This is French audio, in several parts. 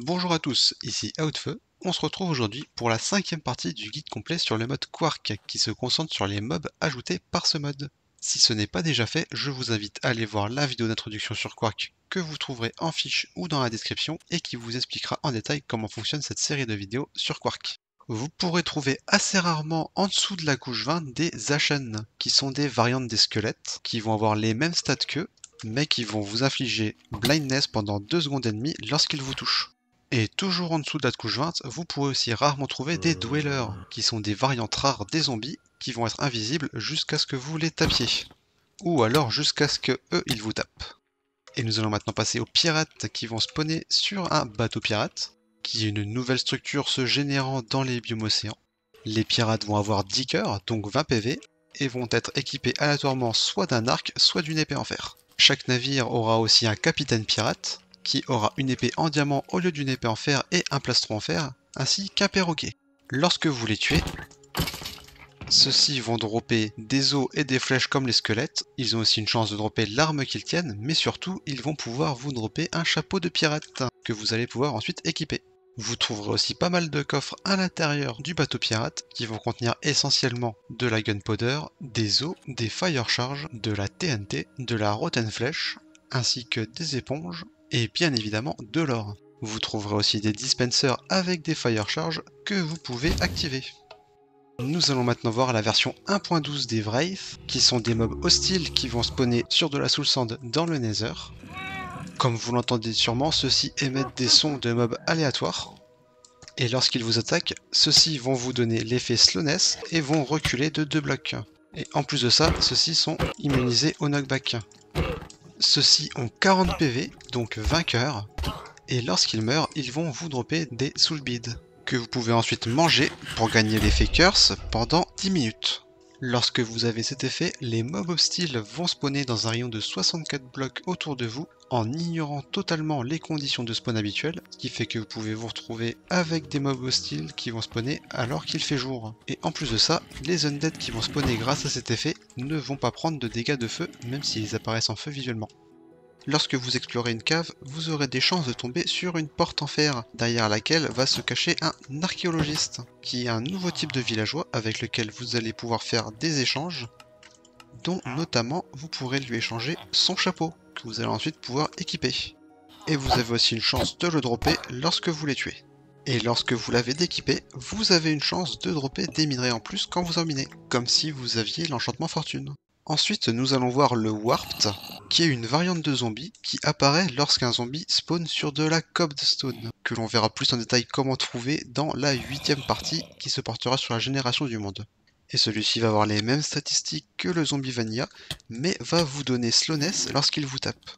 Bonjour à tous, ici Outfeu. On se retrouve aujourd'hui pour la cinquième partie du guide complet sur le mode Quark qui se concentre sur les mobs ajoutés par ce mode. Si ce n'est pas déjà fait, je vous invite à aller voir la vidéo d'introduction sur Quark que vous trouverez en fiche ou dans la description et qui vous expliquera en détail comment fonctionne cette série de vidéos sur Quark. Vous pourrez trouver assez rarement en dessous de la couche 20 des Ashen, qui sont des variantes des squelettes, qui vont avoir les mêmes stats qu'eux, mais qui vont vous infliger blindness pendant 2 secondes et demie lorsqu'ils vous touchent. Et toujours en dessous de la couche 20, vous pourrez aussi rarement trouver des dwellers, qui sont des variantes rares des zombies, qui vont être invisibles jusqu'à ce que vous les tapiez. Ou alors jusqu'à ce que eux, ils vous tapent. Et nous allons maintenant passer aux pirates qui vont spawner sur un bateau pirate, qui est une nouvelle structure se générant dans les biomes océans. Les pirates vont avoir 10 cœurs, donc 20 PV, et vont être équipés aléatoirement soit d'un arc, soit d'une épée en fer. Chaque navire aura aussi un capitaine pirate, qui aura une épée en diamant au lieu d'une épée en fer et un plastron en fer, ainsi qu'un perroquet. Lorsque vous les tuez, ceux-ci vont dropper des os et des flèches comme les squelettes, ils ont aussi une chance de dropper l'arme qu'ils tiennent, mais surtout ils vont pouvoir vous dropper un chapeau de pirate, que vous allez pouvoir ensuite équiper. Vous trouverez aussi pas mal de coffres à l'intérieur du bateau pirate qui vont contenir essentiellement de la gunpowder, des os, des fire charges, de la TNT, de la rotten flèche, ainsi que des éponges, et bien évidemment de l'or. Vous trouverez aussi des dispensers avec des fire charges que vous pouvez activer. Nous allons maintenant voir la version 1.12 des Wraith, qui sont des mobs hostiles qui vont spawner sur de la soul sand dans le Nether. Comme vous l'entendez sûrement, ceux-ci émettent des sons de mobs aléatoires. Et lorsqu'ils vous attaquent, ceux-ci vont vous donner l'effet slowness et vont reculer de 2 blocs. Et en plus de ça, ceux-ci sont immunisés au knockback. Ceux-ci ont 40 PV, donc 20 cœurs, et lorsqu'ils meurent, ils vont vous dropper des soul beads, que vous pouvez ensuite manger pour gagner l'effet curse pendant 10 minutes. Lorsque vous avez cet effet, les mobs hostiles vont spawner dans un rayon de 64 blocs autour de vous en ignorant totalement les conditions de spawn habituelles, ce qui fait que vous pouvez vous retrouver avec des mobs hostiles qui vont spawner alors qu'il fait jour. Et en plus de ça, les undead qui vont spawner grâce à cet effet ne vont pas prendre de dégâts de feu même s'ils apparaissent en feu visuellement. Lorsque vous explorez une cave, vous aurez des chances de tomber sur une porte en fer, derrière laquelle va se cacher un archéologiste, qui est un nouveau type de villageois avec lequel vous allez pouvoir faire des échanges, dont notamment vous pourrez lui échanger son chapeau, que vous allez ensuite pouvoir équiper. Et vous avez aussi une chance de le dropper lorsque vous les tuez. Et lorsque vous l'avez déquipé, vous avez une chance de dropper des minerais en plus quand vous en minez, comme si vous aviez l'enchantement fortune. Ensuite, nous allons voir le Warped, qui est une variante de zombie qui apparaît lorsqu'un zombie spawn sur de la cobblestone, que l'on verra plus en détail comment trouver dans la huitième partie qui se portera sur la génération du monde. Et celui-ci va avoir les mêmes statistiques que le zombie vanilla, mais va vous donner slowness lorsqu'il vous tape.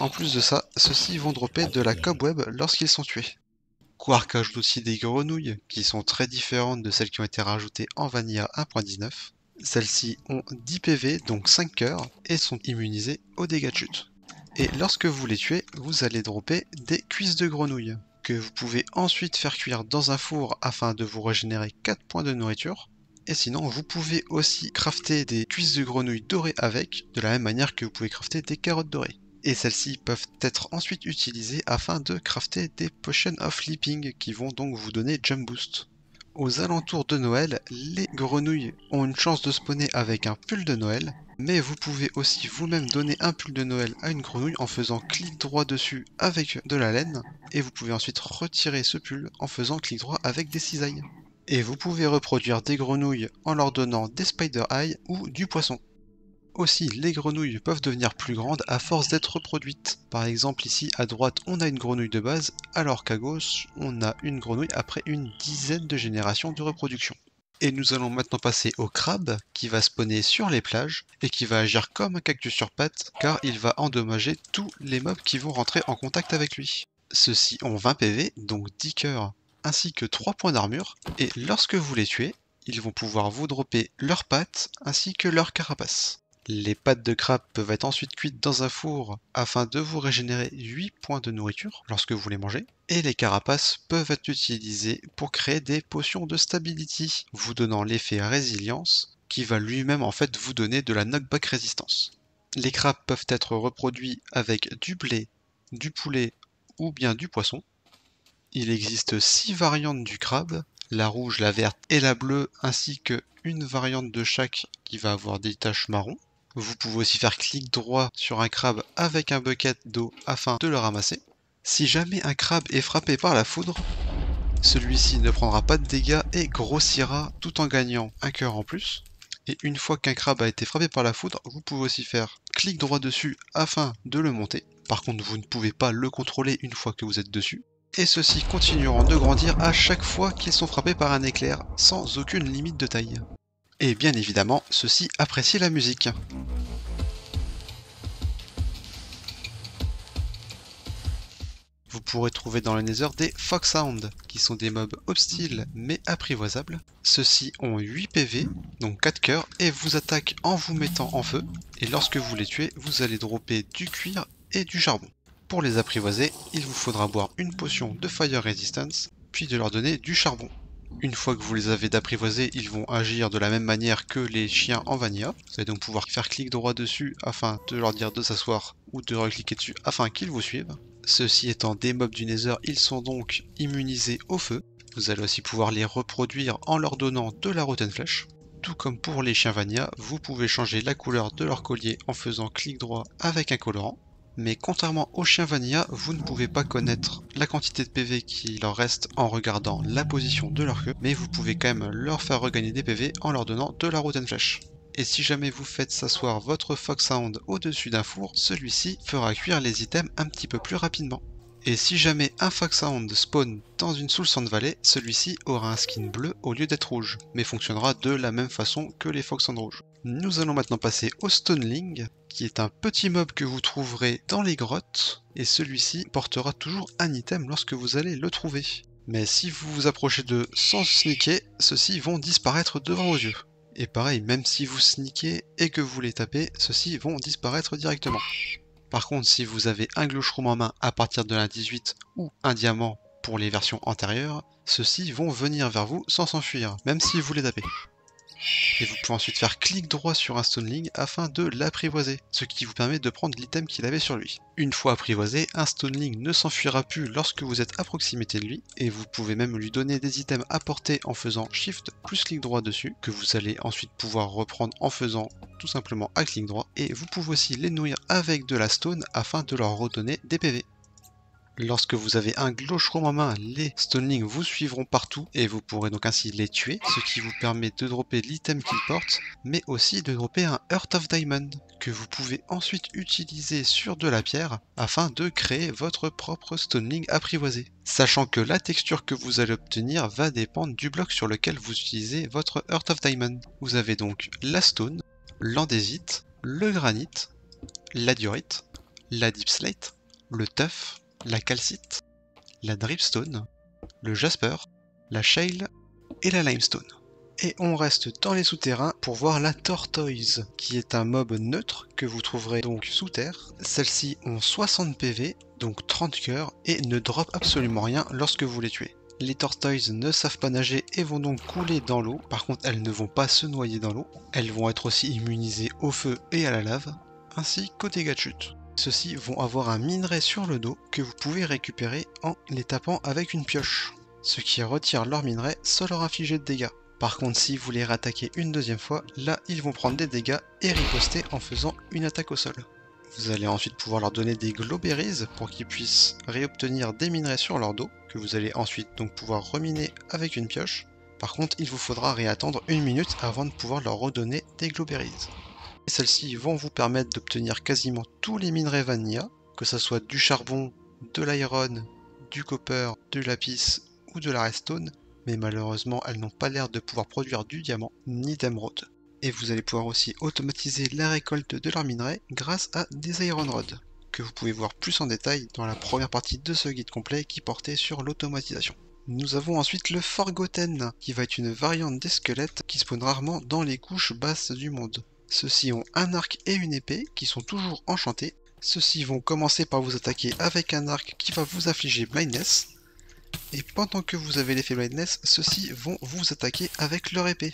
En plus de ça, ceux-ci vont dropper de la cobweb lorsqu'ils sont tués. Quark ajoute aussi des grenouilles, qui sont très différentes de celles qui ont été rajoutées en Vanilla 1.19. Celles-ci ont 10 PV, donc 5 cœurs, et sont immunisées aux dégâts de chute. Et lorsque vous les tuez, vous allez dropper des cuisses de grenouille, que vous pouvez ensuite faire cuire dans un four afin de vous régénérer 4 points de nourriture. Et sinon, vous pouvez aussi crafter des cuisses de grenouille dorées avec, de la même manière que vous pouvez crafter des carottes dorées. Et celles-ci peuvent être ensuite utilisées afin de crafter des potions of leaping qui vont donc vous donner jump boost. Aux alentours de Noël, les grenouilles ont une chance de spawner avec un pull de Noël, mais vous pouvez aussi vous-même donner un pull de Noël à une grenouille en faisant clic droit dessus avec de la laine, et vous pouvez ensuite retirer ce pull en faisant clic droit avec des cisailles. Et vous pouvez reproduire des grenouilles en leur donnant des spider eye ou du poisson. Aussi, les grenouilles peuvent devenir plus grandes à force d'être reproduites. Par exemple, ici à droite, on a une grenouille de base, alors qu'à gauche, on a une grenouille après une dizaine de générations de reproduction. Et nous allons maintenant passer au crabe, qui va spawner sur les plages, et qui va agir comme un cactus sur pattes, car il va endommager tous les mobs qui vont rentrer en contact avec lui. Ceux-ci ont 20 PV, donc 10 cœurs, ainsi que 3 points d'armure, et lorsque vous les tuez, ils vont pouvoir vous dropper leurs pattes ainsi que leur carapace. Les pattes de crabe peuvent être ensuite cuites dans un four afin de vous régénérer 8 points de nourriture lorsque vous les mangez. Et les carapaces peuvent être utilisées pour créer des potions de stability, vous donnant l'effet résilience qui va lui-même en fait vous donner de la knockback résistance. Les crabes peuvent être reproduits avec du blé, du poulet ou bien du poisson. Il existe 6 variantes du crabe, la rouge, la verte et la bleue, ainsi que une variante de chaque qui va avoir des taches marron. Vous pouvez aussi faire clic droit sur un crabe avec un bucket d'eau afin de le ramasser. Si jamais un crabe est frappé par la foudre, celui-ci ne prendra pas de dégâts et grossira tout en gagnant un cœur en plus. Et une fois qu'un crabe a été frappé par la foudre, vous pouvez aussi faire clic droit dessus afin de le monter. Par contre, vous ne pouvez pas le contrôler une fois que vous êtes dessus. Et ceux-ci continueront de grandir à chaque fois qu'ils sont frappés par un éclair, sans aucune limite de taille. Et bien évidemment, ceux-ci apprécient la musique. Vous pourrez trouver dans le Nether des Foxhound, qui sont des mobs hostiles mais apprivoisables. Ceux-ci ont 8 PV, donc 4 cœurs, et vous attaquent en vous mettant en feu. Et lorsque vous les tuez, vous allez dropper du cuir et du charbon. Pour les apprivoiser, il vous faudra boire une potion de Fire Resistance, puis de leur donner du charbon. Une fois que vous les avez d'apprivoiser, ils vont agir de la même manière que les chiens en Vanilla. Vous allez donc pouvoir faire clic droit dessus afin de leur dire de s'asseoir ou de recliquer dessus afin qu'ils vous suivent. Ceux-ci étant des mobs du Nether, ils sont donc immunisés au feu. Vous allez aussi pouvoir les reproduire en leur donnant de la Rotten Flèche. Tout comme pour les chiens Vanilla, vous pouvez changer la couleur de leur collier en faisant clic droit avec un colorant. Mais contrairement aux chiens Vanilla, vous ne pouvez pas connaître la quantité de PV qui leur reste en regardant la position de leur queue, mais vous pouvez quand même leur faire regagner des PV en leur donnant de la Rotten Flèche. Et si jamais vous faites s'asseoir votre Foxhound au-dessus d'un four, celui-ci fera cuire les items un petit peu plus rapidement. Et si jamais un Foxhound spawn dans une Soul Sand Valley, celui-ci aura un skin bleu au lieu d'être rouge, mais fonctionnera de la même façon que les Foxhound rouges. Nous allons maintenant passer au Stoneling, qui est un petit mob que vous trouverez dans les grottes, et celui-ci portera toujours un item lorsque vous allez le trouver. Mais si vous vous approchez de sans sneaker, ceux-ci vont disparaître devant vos yeux. Et pareil, même si vous sneakez et que vous les tapez, ceux-ci vont disparaître directement. Par contre, si vous avez un Glochroom en main à partir de la 18 ou un diamant pour les versions antérieures, ceux-ci vont venir vers vous sans s'enfuir, même si vous les tapez. Et vous pouvez ensuite faire clic droit sur un Stoneling afin de l'apprivoiser, ce qui vous permet de prendre l'item qu'il avait sur lui. Une fois apprivoisé, un Stoneling ne s'enfuira plus lorsque vous êtes à proximité de lui, et vous pouvez même lui donner des items à porter en faisant Shift plus clic droit dessus, que vous allez ensuite pouvoir reprendre en faisant tout simplement un clic droit, et vous pouvez aussi les nourrir avec de la stone afin de leur redonner des PV. Lorsque vous avez un Glochrom en main, les Stonelings vous suivront partout et vous pourrez donc ainsi les tuer, ce qui vous permet de dropper l'item qu'ils portent, mais aussi de dropper un Heart of Diamond, que vous pouvez ensuite utiliser sur de la pierre afin de créer votre propre Stoneling apprivoisé. Sachant que la texture que vous allez obtenir va dépendre du bloc sur lequel vous utilisez votre Heart of Diamond. Vous avez donc la stone, l'andésite, le granit, la diorite, la deep slate, le tuff, la calcite, la dripstone, le jasper, la shale et la limestone. Et on reste dans les souterrains pour voir la tortoise, qui est un mob neutre que vous trouverez donc sous terre. Celles-ci ont 60 PV, donc 30 cœurs, et ne drop absolument rien lorsque vous les tuez. Les tortoises ne savent pas nager et vont donc couler dans l'eau. Par contre, elles ne vont pas se noyer dans l'eau. Elles vont être aussi immunisées au feu et à la lave, ainsi qu'aux dégâts de chute. Ceux-ci vont avoir un minerai sur le dos que vous pouvez récupérer en les tapant avec une pioche, ce qui retire leur minerai sans leur infliger de dégâts. Par contre, si vous les rattaquez une deuxième fois, là, ils vont prendre des dégâts et riposter en faisant une attaque au sol. Vous allez ensuite pouvoir leur donner des glowberries pour qu'ils puissent réobtenir des minerais sur leur dos, que vous allez ensuite donc pouvoir reminer avec une pioche. Par contre, il vous faudra réattendre une minute avant de pouvoir leur redonner des glowberries. Celles-ci vont vous permettre d'obtenir quasiment tous les minerais vanilla, que ce soit du charbon, de l'iron, du copper, du lapis ou de la redstone, mais malheureusement elles n'ont pas l'air de pouvoir produire du diamant ni d'émeraude. Et vous allez pouvoir aussi automatiser la récolte de leurs minerais grâce à des iron rods, que vous pouvez voir plus en détail dans la première partie de ce guide complet qui portait sur l'automatisation. Nous avons ensuite le Forgotten, qui va être une variante des squelettes qui spawn rarement dans les couches basses du monde. Ceux-ci ont un arc et une épée qui sont toujours enchantés. Ceux-ci vont commencer par vous attaquer avec un arc qui va vous affliger blindness. Et pendant que vous avez l'effet blindness, ceux-ci vont vous attaquer avec leur épée.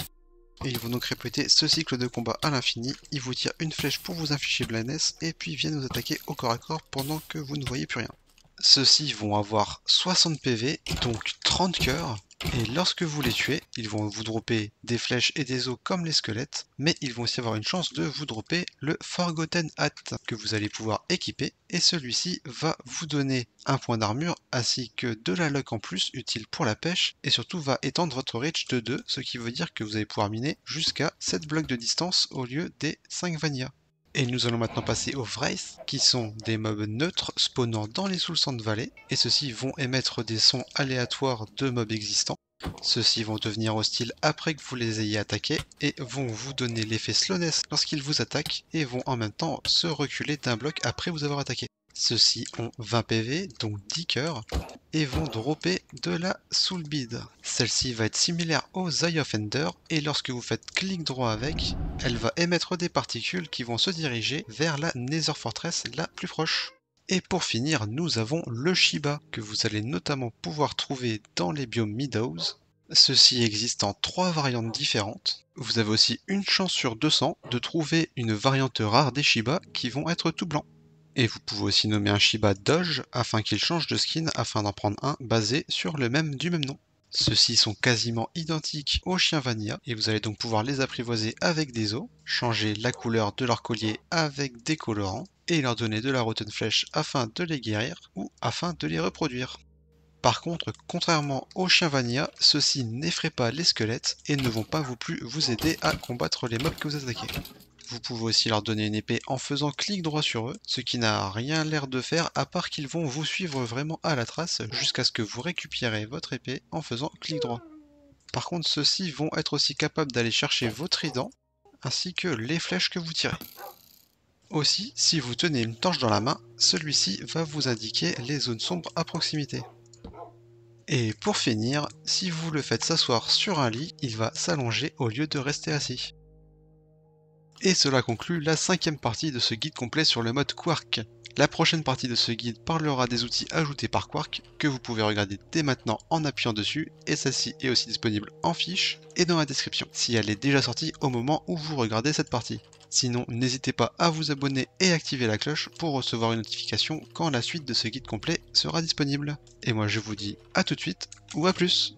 Et ils vont donc répéter ce cycle de combat à l'infini. Ils vous tirent une flèche pour vous infliger blindness et puis viennent vous attaquer au corps à corps pendant que vous ne voyez plus rien. Ceux-ci vont avoir 60 PV, donc 30 cœurs, et lorsque vous les tuez, ils vont vous dropper des flèches et des os comme les squelettes, mais ils vont aussi avoir une chance de vous dropper le Forgotten Hat que vous allez pouvoir équiper, et celui-ci va vous donner un point d'armure ainsi que de la luck en plus utile pour la pêche, et surtout va étendre votre reach de 2, ce qui veut dire que vous allez pouvoir miner jusqu'à 7 blocs de distance au lieu des 5 vanilla. Et nous allons maintenant passer aux Wraith, qui sont des mobs neutres spawnant dans les Soul Valley, et ceux-ci vont émettre des sons aléatoires de mobs existants. Ceux-ci vont devenir hostiles après que vous les ayez attaqués, et vont vous donner l'effet slowness lorsqu'ils vous attaquent, et vont en même temps se reculer d'un bloc après vous avoir attaqué. Ceux-ci ont 20 PV, donc 10 cœurs, et vont dropper de la Soul Bead. Celle-ci va être similaire au Eye of Ender, et lorsque vous faites clic droit avec, elle va émettre des particules qui vont se diriger vers la Nether Fortress la plus proche. Et pour finir, nous avons le Shiba, que vous allez notamment pouvoir trouver dans les biomes Meadows. Ceci existe en trois variantes différentes. Vous avez aussi une chance sur 200 de trouver une variante rare des Shiba qui vont être tout blancs. Et vous pouvez aussi nommer un Shiba Doge afin qu'il change de skin afin d'en prendre un basé sur le même du même nom. Ceux-ci sont quasiment identiques aux chiens Vanilla et vous allez donc pouvoir les apprivoiser avec des os, changer la couleur de leur collier avec des colorants et leur donner de la rotten flèche afin de les guérir ou afin de les reproduire. Par contre, contrairement aux chiens Vanilla, ceux-ci n'effraient pas les squelettes et ne vont pas vous plus vous aider à combattre les mobs que vous attaquez. Vous pouvez aussi leur donner une épée en faisant clic droit sur eux, ce qui n'a rien l'air de faire à part qu'ils vont vous suivre vraiment à la trace jusqu'à ce que vous récupérez votre épée en faisant clic droit. Par contre, ceux-ci vont être aussi capables d'aller chercher vos tridents, ainsi que les flèches que vous tirez. Aussi, si vous tenez une torche dans la main, celui-ci va vous indiquer les zones sombres à proximité. Et pour finir, si vous le faites s'asseoir sur un lit, il va s'allonger au lieu de rester assis. Et cela conclut la cinquième partie de ce guide complet sur le mode Quark. La prochaine partie de ce guide parlera des outils ajoutés par Quark que vous pouvez regarder dès maintenant en appuyant dessus et celle-ci est aussi disponible en fiche et dans la description si elle est déjà sortie au moment où vous regardez cette partie. Sinon, n'hésitez pas à vous abonner et activer la cloche pour recevoir une notification quand la suite de ce guide complet sera disponible. Et moi je vous dis à tout de suite ou à plus